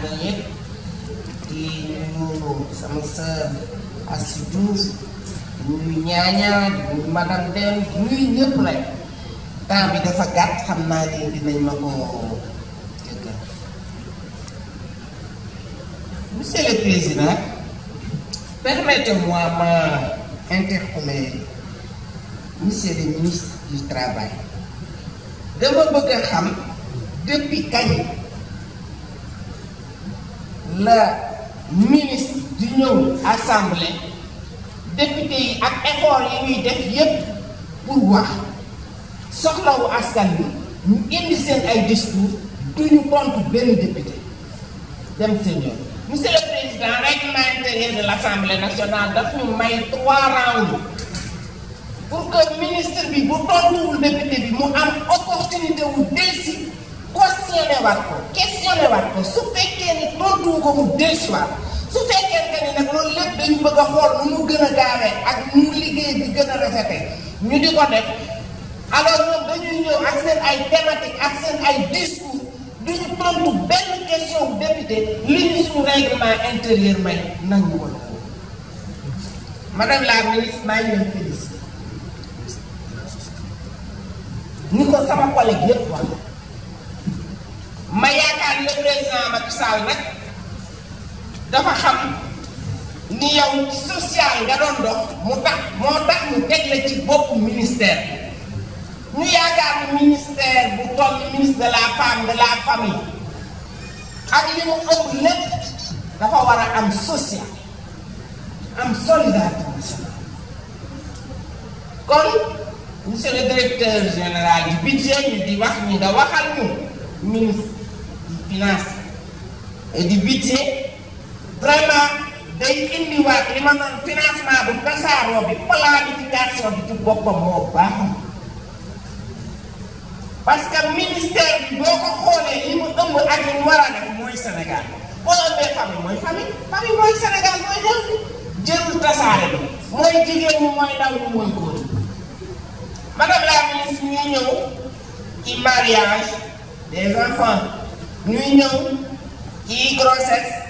àndal yëpp di nuyu sama sœur Astou Diouf di nuyu ñaaña di nuyu madame Dem di nuyu ñëpp rek temps bi dafa gàtt xam naa ni dinañ ma ko jëggal monsieur le président permettez-moi ma interpeller monsieur le ministre du travail dama bëgg a xam depuis kañ la ministre di ñëw assemblée député yi ak effort yi ñuy def yépp pour wax soxlawu askan bi ñu indi seen ay discours duñu compte benn député dem seen yoon monsieur le président règlement intérieur de l'assemblée nationale daf ñu may trois rounds pour que ministre bi bu tontuwul député bi mu am opportunité wu delsi questionné waat ko questionné waat ko su fekkee ni tontuwu ko mu delsi waat su fekkee que ni nag loolu lépp dañu bëgg a xool nu mu gën a gaawee ak nu liggéey bi gën a rafete ñu di ko def alors ñoom dañuy ñëw ak seen ay thématique ak seen ay discours duñu tontu benn question bu député li ñu suñu règlement intérieur may nangu ko madame la ministre maa ngi leen félicité ni ko sama collègue yëpp wax ma yaakaar ne président Macky Sall nag dafa xam ni yow social nga doon dox mu tax moo tax mu teg la ci boppu ministère ñu yaakaar ni ministère bu toll ministre de la femme de la famille ak li mu ëmb lépp dafa war a am social am solidarité nationale kon monsieur le directeur général du budget ñu di wax ñu nga waxal ñu ministre du finance et du budget vraiment day indiwaat li ma naan financement bu tasaaroo bi planification bi ci boppam moo baaxul parce que ministère bi boo ko xoolee li mu ëmb ak li mu war a def mooy Sénégal boo ëmbee famille mooy famille famille mooy Sénégal mooy réew mi jërul tasaare bi mooy jigéen ñi mooy ndaw ñi mooy góor ñi madame la ministre ñuy ñëw ci mariage des enfants ñuy ñëw ci grossesse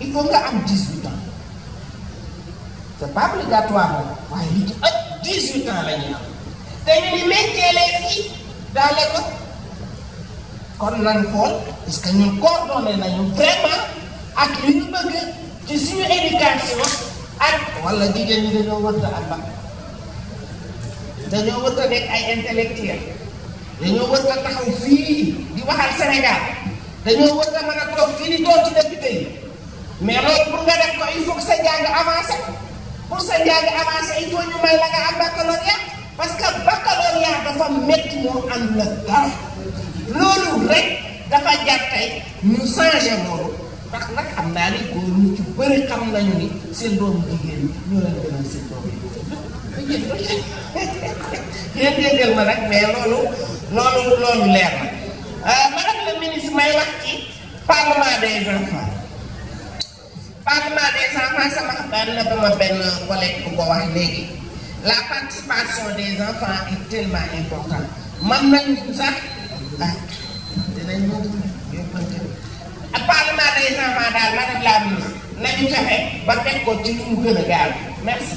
il faut nga am 18 ans c'est pas obligatoire nag waaye li ci ëpp 18 ans la ñuy am te ñu ni métier les filles dans l'école kon nan xool parce que ñun coordonné nañu vraiment ak li ñu bëgg ci suñu éducation ak wala jigéen ñi dañoo wërta am ba dañoo wërta nekk ay intellectuel dañoo wërta taxaw fii di waxal Sénégal dañoo war a mën a toog fii di tontu député yi mais loolu pour nga def ko il faut que sa njàng avancé pour sa njàng avancé il faut ñu may la nga am baccalauréat parce que baccalauréat dafa métti ñoo am la dara loolu rek dafa jar tey ñu changé loolu ndax nag xam naa ni góor ñu ci bëri xam nañu ni seen doomu jigéen ñoo leen gënal seen doomu yéen déggal ma nag mais loolu loolu loolu leer na Euh, madame la ministre may wax ci parlement des enfants parlement des enfants sama xabaar na ba ma benn collègue bu ko wax léegi la participation des enfants est tellement importante man nañu sax ah dinañ moom yóbbante ak parlement des enfants daal madame la ministre nañu fexe ba teg ko ci lu mu gën a gaaw merci